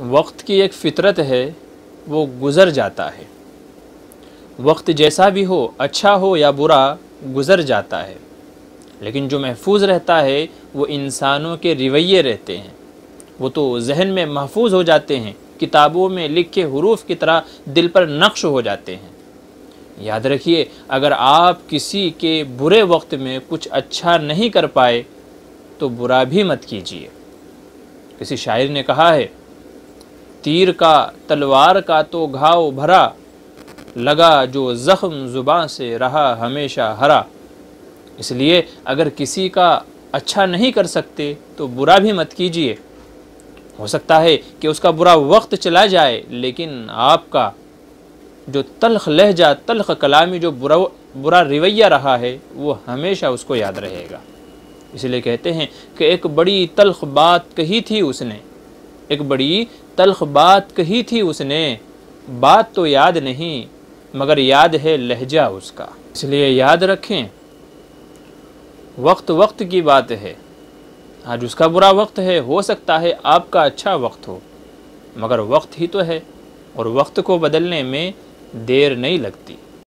वक्त की एक फ़ितरत है, वो गुज़र जाता है। वक्त जैसा भी हो अच्छा हो या बुरा, गुज़र जाता है। लेकिन जो महफूज रहता है, वो इंसानों के रवैये रहते हैं। वो तो जहन में महफूज हो जाते हैं, किताबों में लिखे हरूफ की तरह दिल पर नक्श हो जाते हैं। याद रखिए, अगर आप किसी के बुरे वक्त में कुछ अच्छा नहीं कर पाए तो बुरा भी मत कीजिए। किसी शायर ने कहा है तीर का, तलवार का तो घाव भरा, लगा जो ज़ख्म ज़ुबान से रहा हमेशा हरा। इसलिए अगर किसी का अच्छा नहीं कर सकते तो बुरा भी मत कीजिए। हो सकता है कि उसका बुरा वक्त चला जाए, लेकिन आपका जो तलख लहजा, तलख कलामी, जो बुरा बुरा रवैया रहा है, वो हमेशा उसको याद रहेगा। इसलिए कहते हैं कि एक बड़ी तलख बात कही थी उसने एक बड़ी तलख बात कही थी उसने। बात तो याद नहीं, मगर याद है लहजा उसका। इसलिए याद रखें, वक्त वक्त की बात है। आज उसका बुरा वक्त है, हो सकता है आपका अच्छा वक्त हो, मगर वक्त ही तो है, और वक्त को बदलने में देर नहीं लगती।